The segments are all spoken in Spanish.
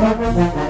Gracias.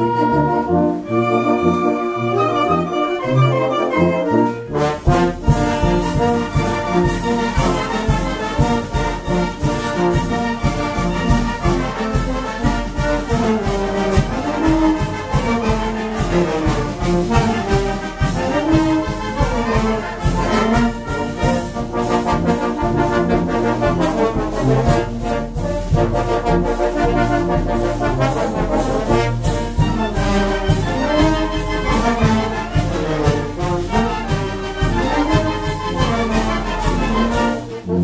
Thank you.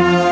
Thank you.